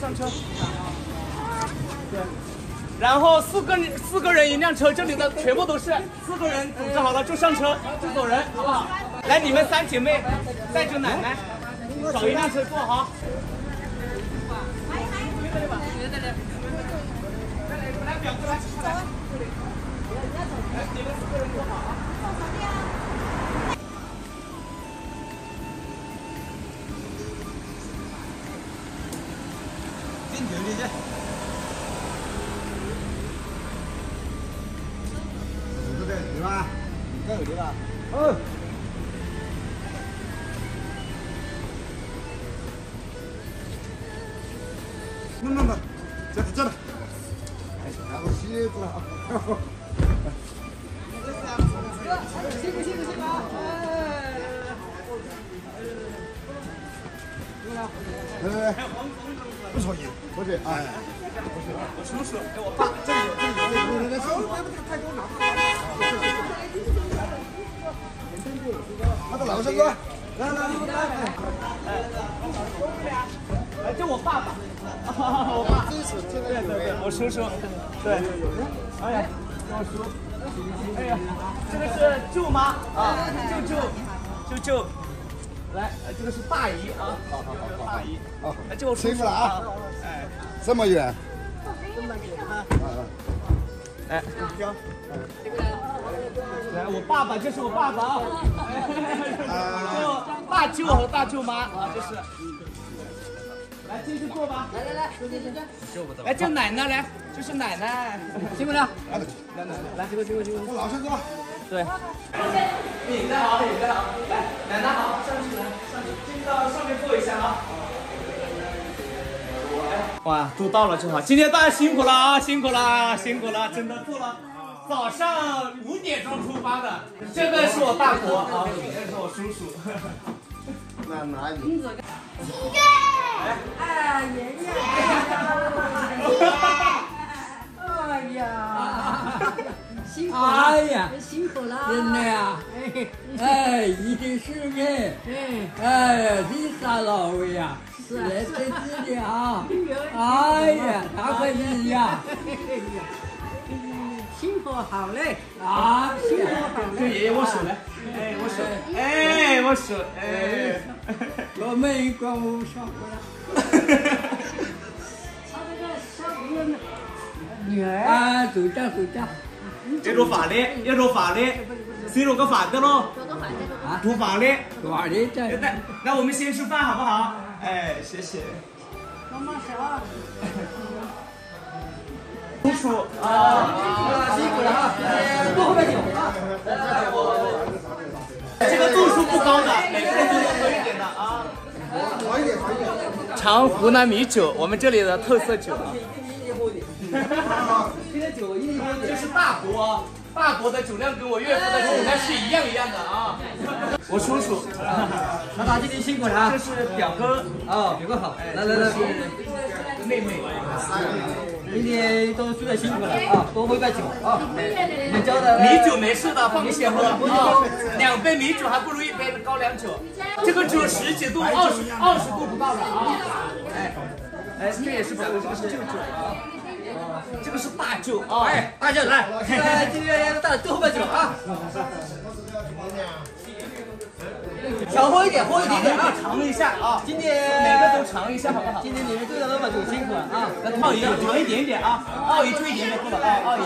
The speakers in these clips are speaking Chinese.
上车。对。然后四个人四个人一辆车，这里的全部都是四个人组织好了就上车就走人，好不好？来，你们三姐妹带着奶奶找一辆车坐好。来，表哥来，来，来，你们四个人坐好啊。这边对吧？这有对吧？嗯。那那那，这这了。哎，拿子了啊。辛苦辛苦辛苦啊！来来来，不错意，不是，哎，我叔叔，哎，我爸，这里有，这里有，来来来，太多拿不来。那个老生哥，来来来来，来，就我爸爸，我爸，对对对，我叔叔，对，哎呀，我叔，哎呀，这个是舅妈啊，舅舅，舅舅。来，这个是大姨啊，好好好，大姨，好，就我辛苦了啊，哎，这么远，来，交，来，我爸爸，这是我爸爸啊，就大舅和大舅妈啊，这是，来进去坐吧，来来来，坐坐坐，来，这奶奶来，这是奶奶，辛苦了，来来来，来，辛苦辛苦辛苦，老实坐。对，奶奶好，奶奶好，来，奶奶好，上去来，上去，进到上面坐一下啊。哇，都到了就好，今天大家辛苦了啊，辛苦了，辛苦了，真的做了，早上五点钟出发的，这个是我大伯啊，这是我叔叔。那哪里？爷爷，哎，爷爷，哎呀。辛苦哎呀，辛苦了！真的呀，哎，一定是你，哎，你啥老位呀？是来这里的啊！哎呀，大快人呀！辛苦好嘞！啊，辛苦好嘞！给爷爷握手来，哎，握手，哎，握手，哎，我们光无小姑娘，他这个小姑娘女儿啊，走家走家。要做饭的，要做饭的，谁做个饭的喽？做饭的，做饭的，那那我们先吃饭好不好？哎，谢谢。帮忙啊！叔叔啊，辛苦了啊，多喝点酒啊。这个度数不高的，每个人都要喝一点的啊。好一点，好一点。尝湖南米酒，我们这里的特色酒。这是大伯，大伯的酒量跟我岳父的酒量是一样一样的啊。我叔叔，那他今天辛苦了啊。这是表哥啊，表哥好。来来来，妹妹，今天都住的辛苦了啊，多喝杯酒啊。你教的米酒没事的，放心喝啊。两杯米酒还不如一杯高粱酒。这个只有十几度，二十二十度不到的啊。哎，哎，这也是表哥，这个是舅舅啊。这个是大舅啊！哎，大舅来，来，今天大多喝酒啊！少喝一点，喝一点点啊！尝一下啊！今天每个都尝一下，好不好？今天你们队的老板就辛苦了啊！来，奥姨尝一点点啊！奥姨就一点点够了啊！奥姨，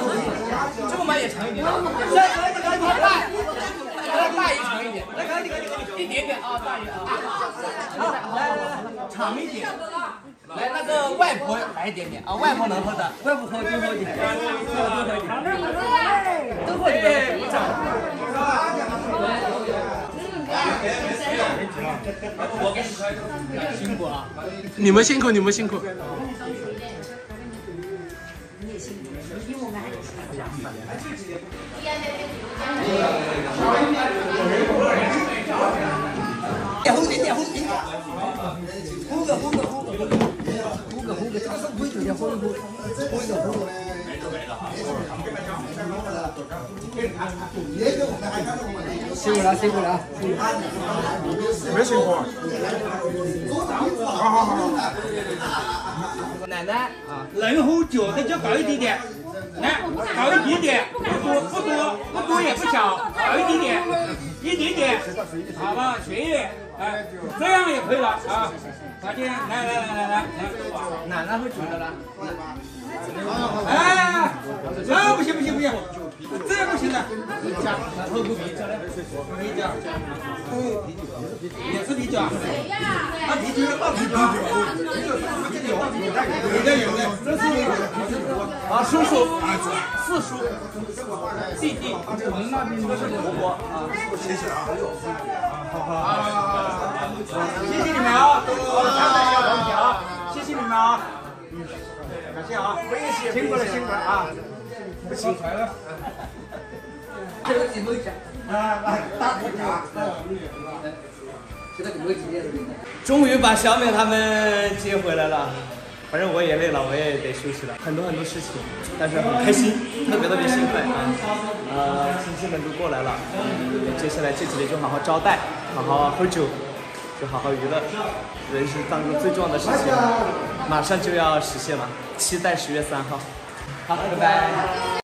这个嘛也尝一点点。来，赶紧赶紧，大，来大姨尝一点，来赶紧赶紧赶紧，一点点啊，大姨啊！好，来来来，尝一点。来，那个外婆来一点点啊，外婆能喝的，外婆喝就喝一点，多喝一点，都喝一点，不长。我给你开，辛苦了，你们辛苦，你们辛苦。你也辛苦，比我们还辛苦。点红点点红点，红个红个红个。喝个喝个，这是不会酒的，喝一喝，喝一个喝个。辛苦了，辛苦了，没辛苦。好好好。奶奶啊，人后脚的脚高一点点，来高一点点，不多不多不多也不少，高一点点，一点点，好吧，学业，哎，这样也可以了。啊。快点，来来来来来来，奶奶会煮的啦。哎，这不行不行不行，这样不行的。后不啤酒嘞？啤酒，也是啤酒啊？啊啤酒，啊啤酒，有的有的，这是啊，叔叔，四叔，弟弟，我们那边都是伯伯啊。谢谢啊。好好好，谢谢你们啊，多参加小团体啊，谢谢你们啊，嗯，感谢啊，辛苦了辛苦了啊，不行，这个几枚钱？啊，来大鼓掌。这个几枚钱？终于把小美他们接回来了，反正我也累了，我也得休息了，很多很多事情，但是很开心，特别特别兴奋啊！呃，亲戚们都过来了，接下来这几天就好好招待，好好喝酒，就好好娱乐，人生当中最重要的事情，马上就要实现了，期待十月三号，好，拜拜。